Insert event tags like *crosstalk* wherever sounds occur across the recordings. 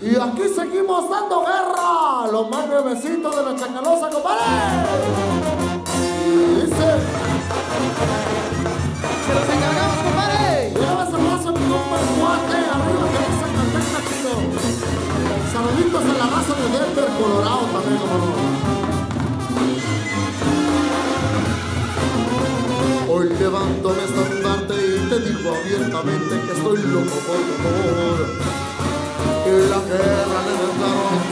Y aquí seguimos dando guerra. Los más nuevecitos de la chacalosa, compadre. Y dice. Se los encargamos, compadre. Lleva ese brazo mi compa el cuate. Arriba que dice Canteca, chido. Saluditos a la raza de Denver, Colorado también, no. Hoy levanto mi estandarte y te digo abiertamente que estoy loco por tu amor. La guerra le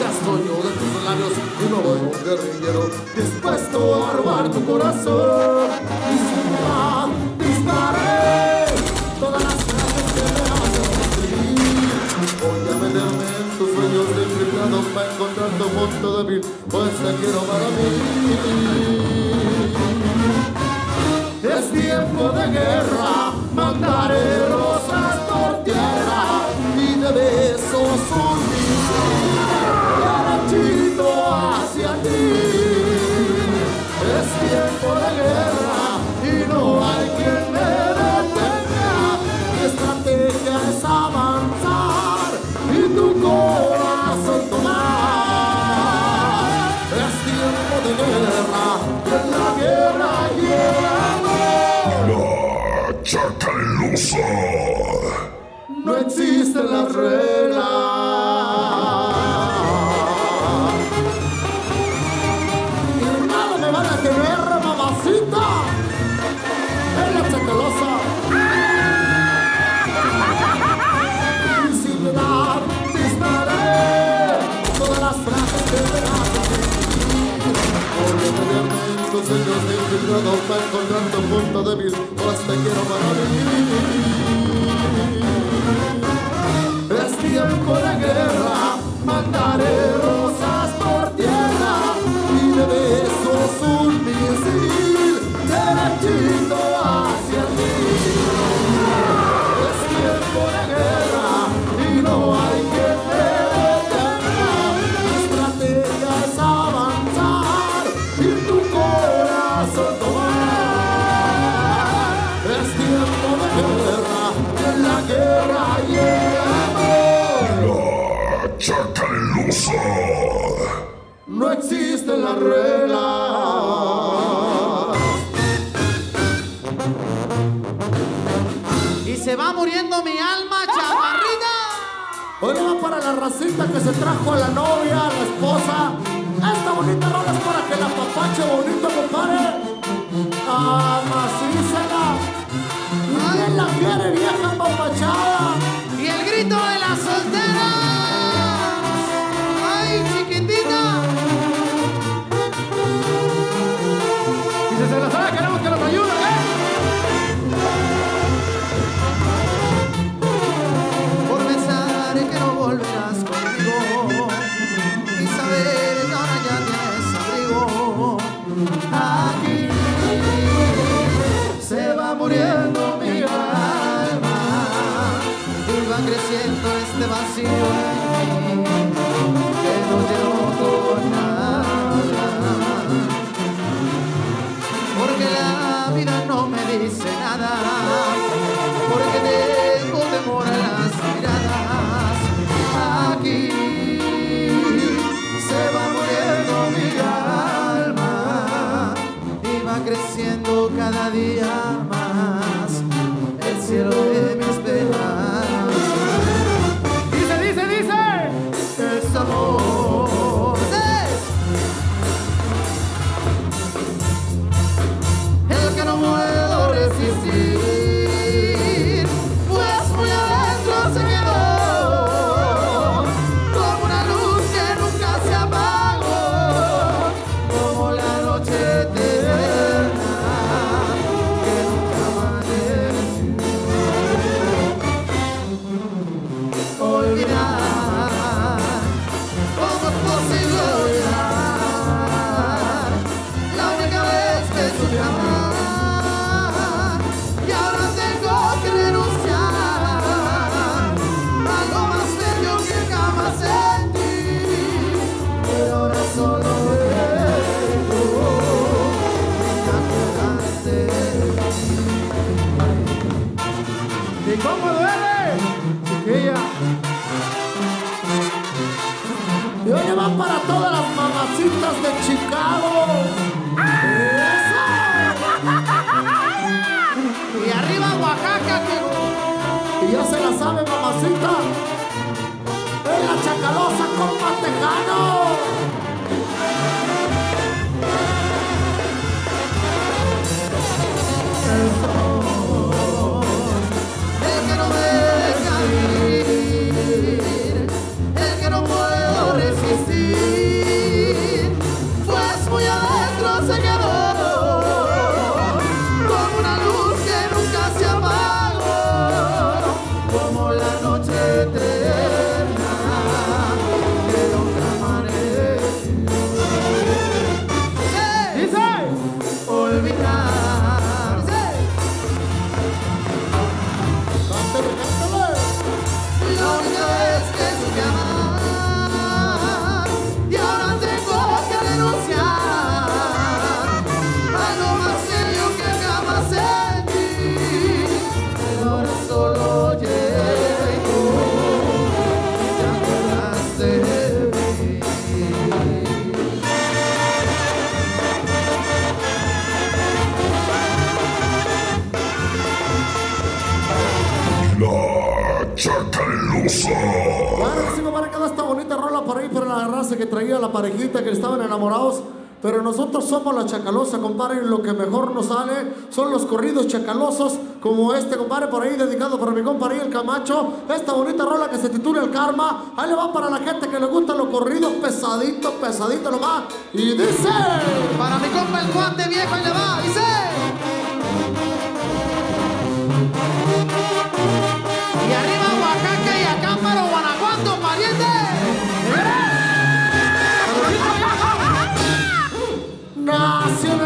estoy yo de tus labios un guerrillero dispuesto a robar tu corazón. Disparé todas las frases que me hacen sufrir. Voy a meterme en tus sueños de infiltrado para encontrar tu punto débil, pues te quiero para mí. Es tiempo de guerra, existen las reglas. Y nada me van a tener, mamacita. Es la chacalosa. Y sin dudar disparé todas las frases que me hacen sentir. Voy a tenerme en tus sueños de infiltrado para encontrar tu punto débil, pues te quiero para mí. Es tiempo las reglas. Y se va muriendo mi alma, chaparrita. Bueno, va para la racita que se trajo a la novia, a la esposa. Esta bonita rola es para que la papache bonito, compadre. Amacísela. Y bien la quiere vieja papachada. Y el grito de las solteras. Dice nada, todas las mamacitas de Chicago. ¡Eso! Y arriba Oaxaca, que Y ya se la sabe, mamacita. Es la chacalosa compa tejano. Raza que traía la parejita que estaban enamorados. Pero nosotros somos la chacalosa, compadre, y lo que mejor nos sale son los corridos chacalosos, como este, compadre, por ahí dedicado para mi compadre el Camacho. Esta bonita rola que se titula El Karma. Ahí le va para la gente que le gustan los corridos pesaditos, pesaditos nomás. Y dice... Para mi compa el guante viejo y le va, dice.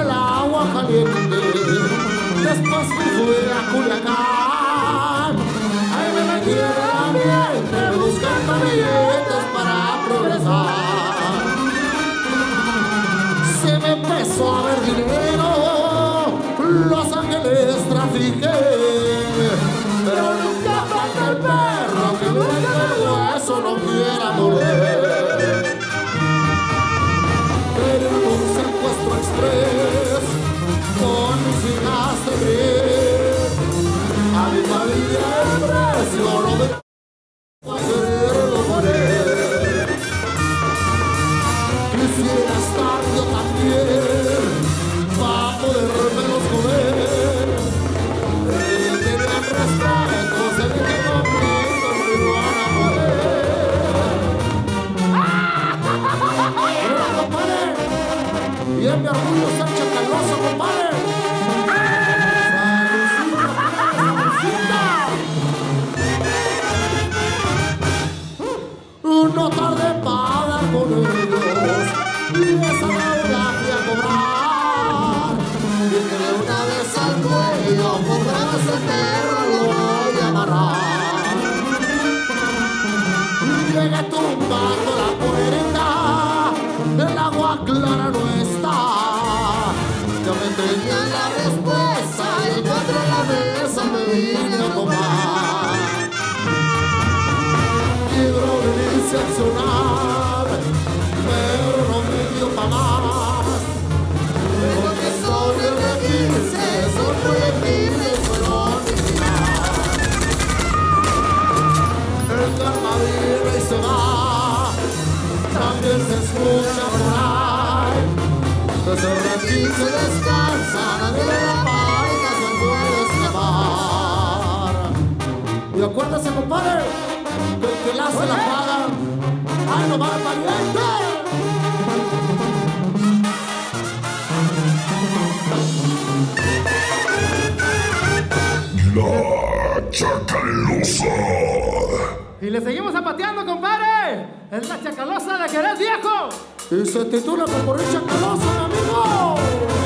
En el agua caliente, después me fui a Culiacán. Ahí me metí en el ambiente buscando billetes para progresar. Se me empezó a Descansa, nadie de la pánica se puede escapar. Y acuérdese, compadre, que el que la hace la paga. ¡Ay, no va pariente! La Chacalosa. Y le seguimos zapateando, compadre. Es la chacalosa de Jerez Viejo. Y se titula Popurrí Chacaloso, mi amigo.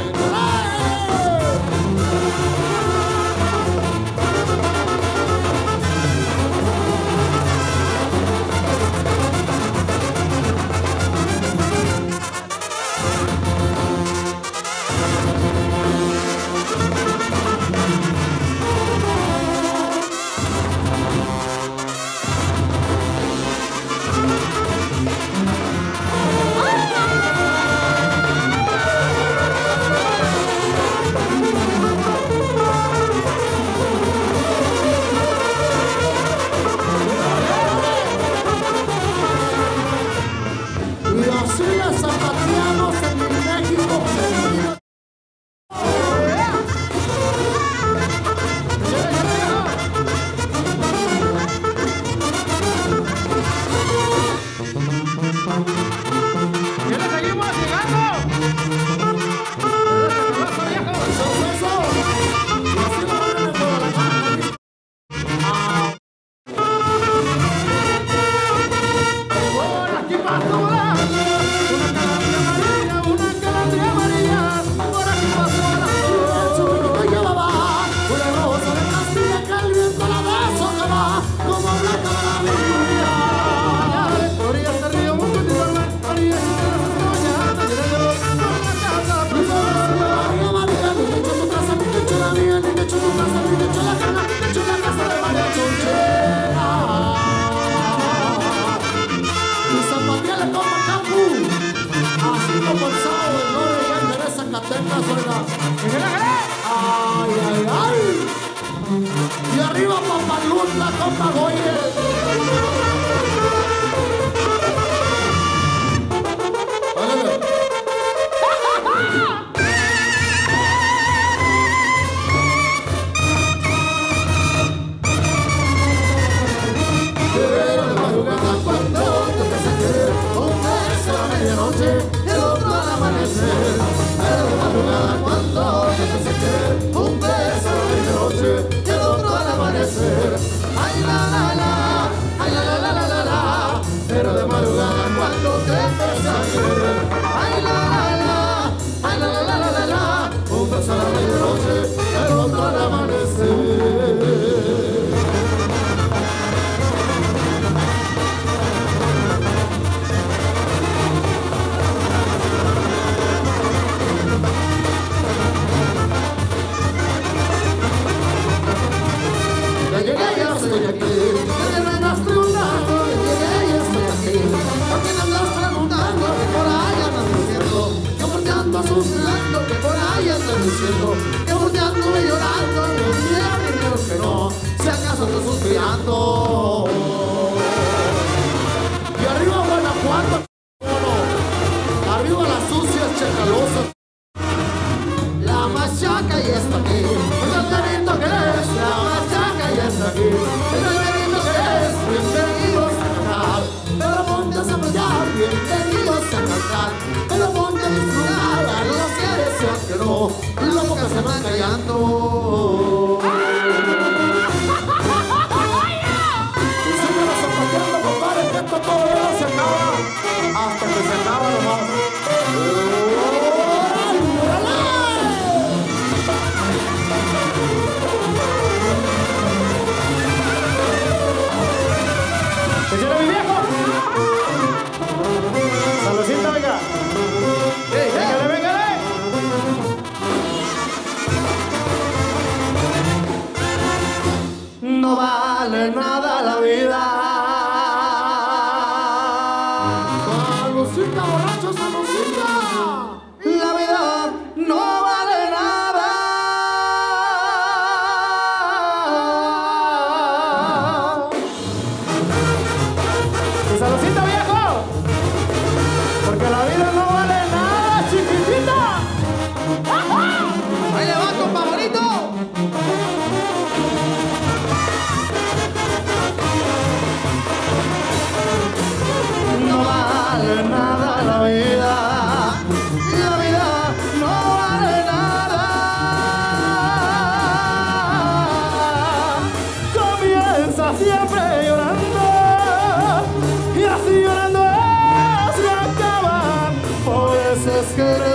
Eso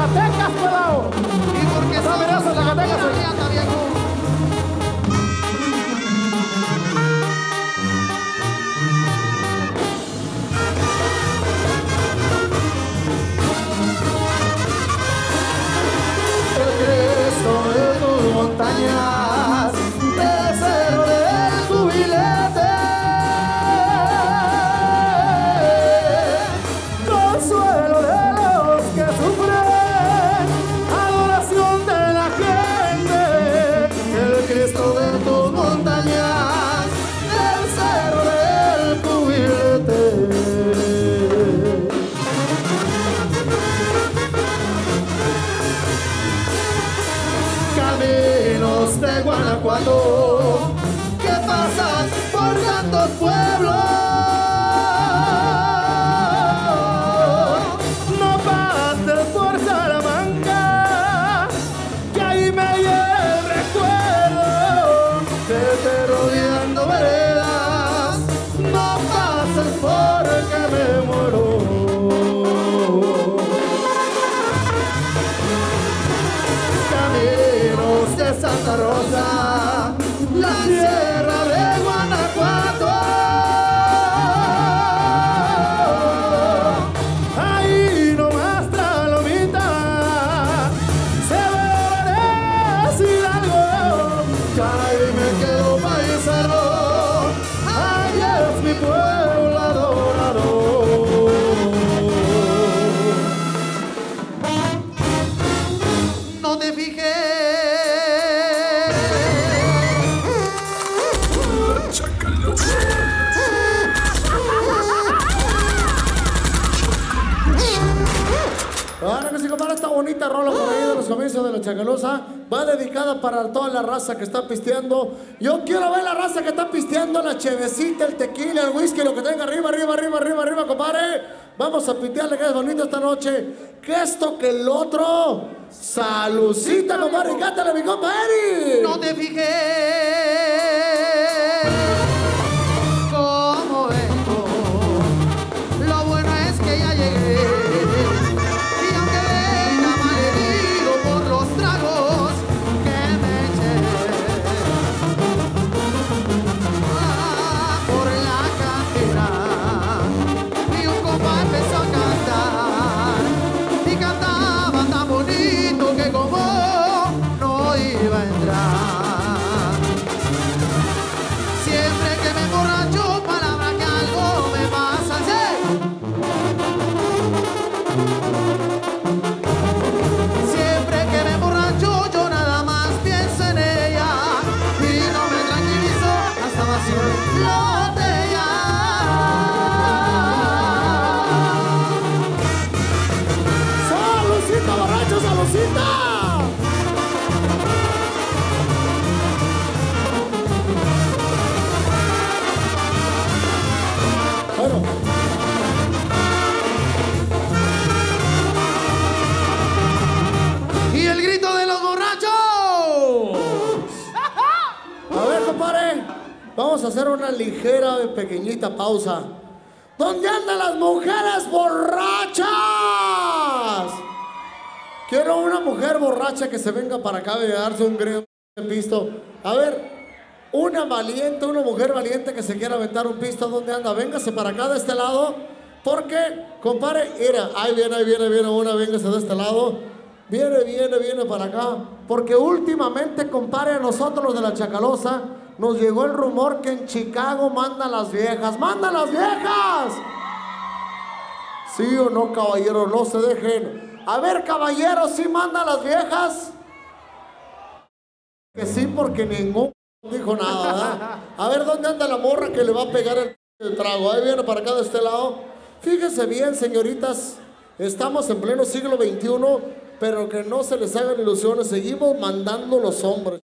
Villanueva, Zacatecas, pueblo. Esta rola por ahí de los comienzos de la Chacalosa va dedicada para toda la raza que está pisteando. Yo quiero ver la raza que está pisteando, la chevecita, el tequila, el whisky, lo que tenga arriba, arriba, arriba, arriba, arriba, compadre. Vamos a pitearle que es bonito esta noche. Que esto que el otro. Salucita, compadre, cántale, mi compadre. No te fijé vamos a hacer una ligera, pequeñita pausa. ¿Dónde andan las mujeres borrachas? Quiero una mujer borracha que se venga para acá a darse un grito de pisto. A ver, una valiente, una mujer valiente que se quiera aventar un pisto, ¿dónde anda? Véngase para acá de este lado. Porque, compadre, mira, ahí viene, ahí viene, viene una, véngase de este lado. Viene, viene, viene para acá. Porque últimamente, compadre, a nosotros los de la Chacalosa, nos llegó el rumor que en Chicago mandan las viejas. ¡Mandan las viejas! ¿Sí o no, caballero? No se dejen. A ver, caballero, ¿sí mandan las viejas? Que sí, porque ningún dijo nada, ¿verdad? A ver, ¿dónde anda la morra que le va a pegar el, el trago? Ahí viene para acá de este lado. Fíjense bien, señoritas, estamos en pleno siglo XXI, pero que no se les hagan ilusiones, seguimos mandando los hombres.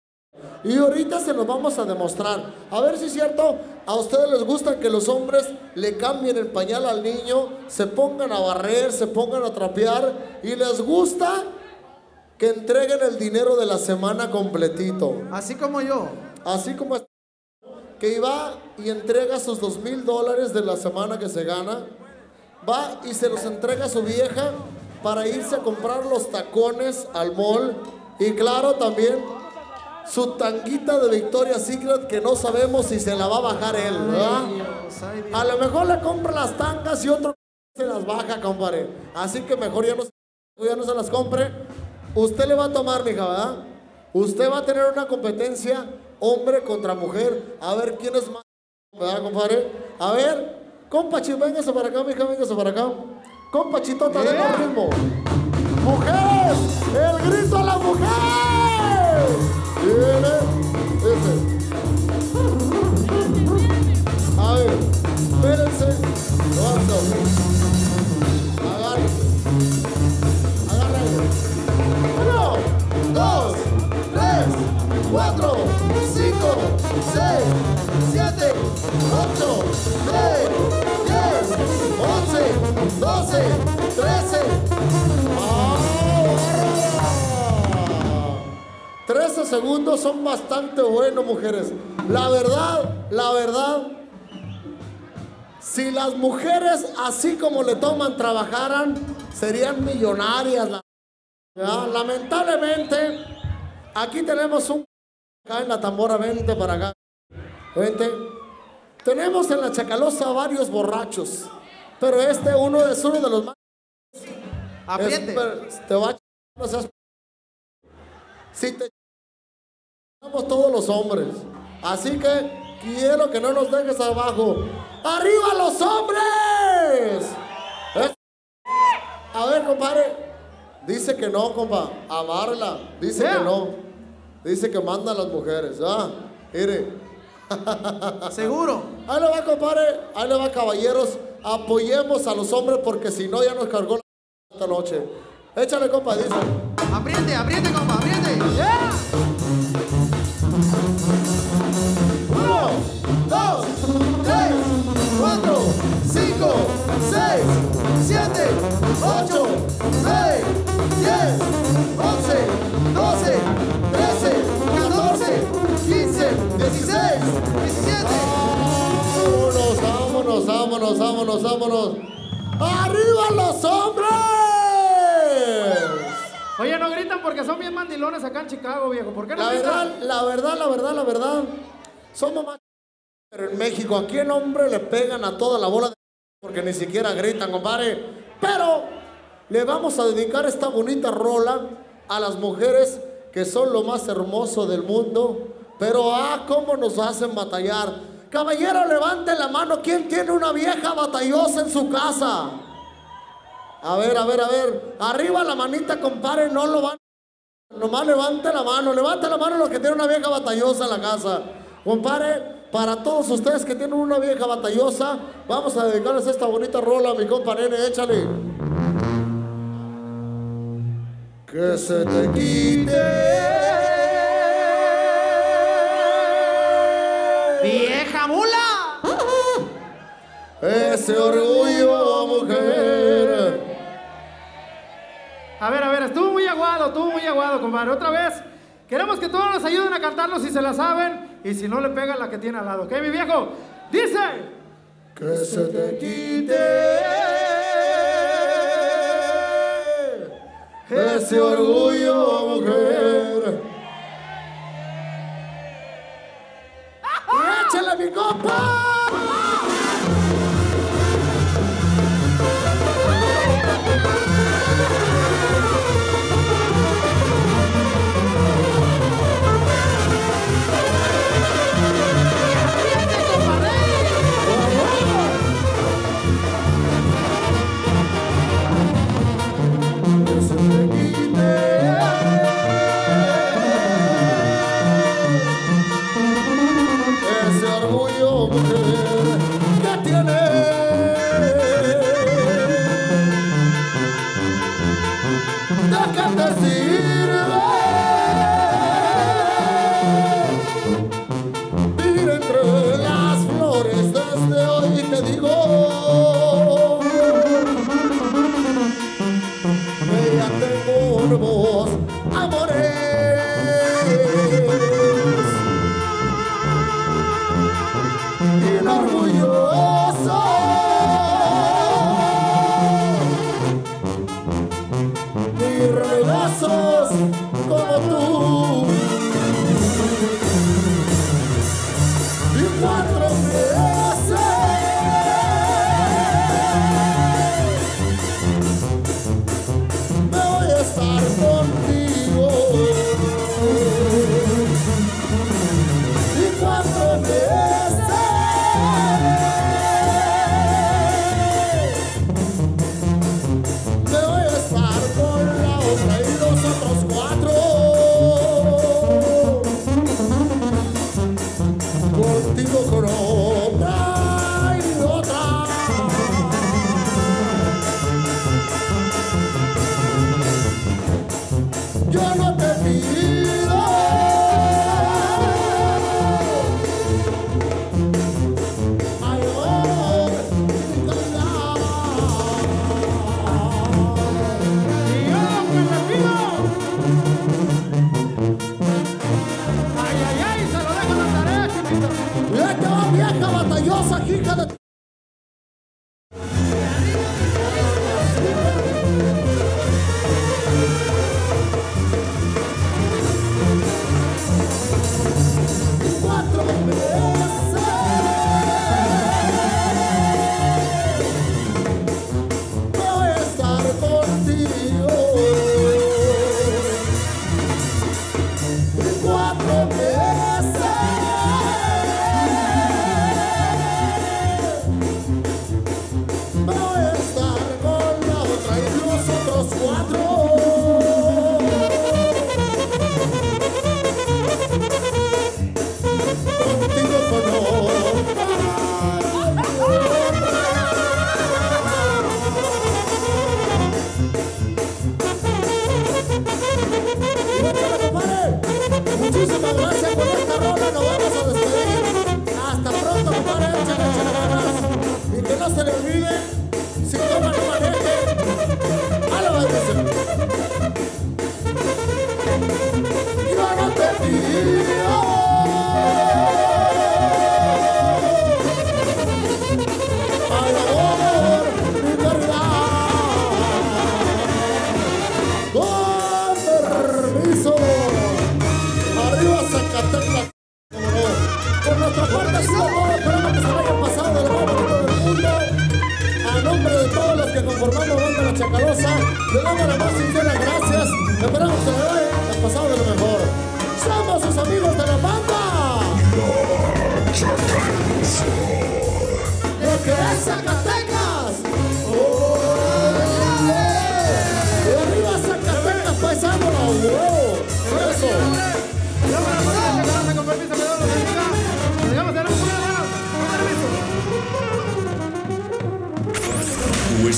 Y ahorita se los vamos a demostrar. A ver si es cierto, a ustedes les gusta que los hombres le cambien el pañal al niño, se pongan a barrer, se pongan a trapear y les gusta que entreguen el dinero de la semana completito. Así como yo. Así como que va y entrega sus dos mil dólares de la semana que se gana, va y se los entrega a su vieja para irse a comprar los tacones al mall y claro también su tanguita de Victoria's Secret que no sabemos si se la va a bajar él, ¿verdad? A lo mejor le compra las tangas y otro se las baja, compadre. Así que mejor ya no, se- ya no se las compre. Usted le va a tomar, mija, ¿verdad? Usted va a tener una competencia hombre contra mujer. A ver quién es más, ¿verdad, compadre? A ver, compachito, véngase para acá, mija, véngase para acá. Compachitota, de Yeah. ritmo. ¡Mujeres! ¡El grito a la mujer! Viene. Uno, dos, tres, cuatro, cinco, seis, siete, ocho, nueve, diez, once, doce, trece. 13 segundos son bastante buenos, mujeres. La verdad, la verdad, si las mujeres así como le toman trabajaran, serían millonarias. Lamentablemente, aquí tenemos un... Acá en la tambora, vente para acá. Vente. Tenemos en la Chacalosa varios borrachos, pero este uno es uno de los más... Apriete. Es- te va a Si te somos todos los hombres. Así que quiero que no nos dejes abajo. ¡Arriba los hombres! Es- A ver, compadre. Dice que no, compa. Amarla. Dice Yeah. que no. Dice que manda a las mujeres. Ah, mire. *laughs* Seguro. Ahí le va, compadre. Ahí le va, caballeros. Apoyemos a los hombres porque si no ya nos cargó la esta noche. Échale, compa, dice. Apriete, apriete, compa, apriete. Uno, Vámonos, vámonos, vámonos. ¡Arriba los hombres! Oye, no gritan porque son bien mandilones acá en Chicago, viejo. ¿Por qué no La verdad, gritan? la verdad, la verdad, la verdad. Somos más. Pero en México, aquí en hombre le pegan a toda la bola de. Porque ni siquiera gritan, compadre. Pero le vamos a dedicar esta bonita rola a las mujeres que son lo más hermoso del mundo. Pero ah, cómo nos hacen batallar. Caballero, levante la mano. ¿Quién tiene una vieja batallosa en su casa? A ver, a ver, a ver. Arriba la manita, compadre, no lo van. Nomás levante la mano, levante la mano los que tienen una vieja batallosa en la casa. Compadre, para todos ustedes que tienen una vieja batallosa, vamos a dedicarles esta bonita rola, mi compa nene, échale. Que se te quite ¡Vieja mula! ese orgullo, mujer. A ver, a ver, estuvo muy aguado, estuvo muy aguado, compadre. Otra vez, queremos que todos nos ayuden a cantarlo si se la saben y si no le pegan la que tiene al lado. ¿Ok, mi viejo? Dice. Que se te quite ese orgullo, mujer.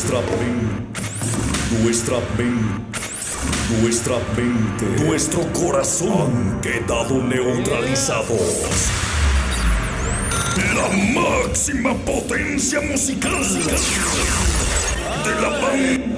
Nuestra mente, nuestra mente, nuestra mente, nuestro corazón quedado neutralizados. La máxima potencia musical de la banda.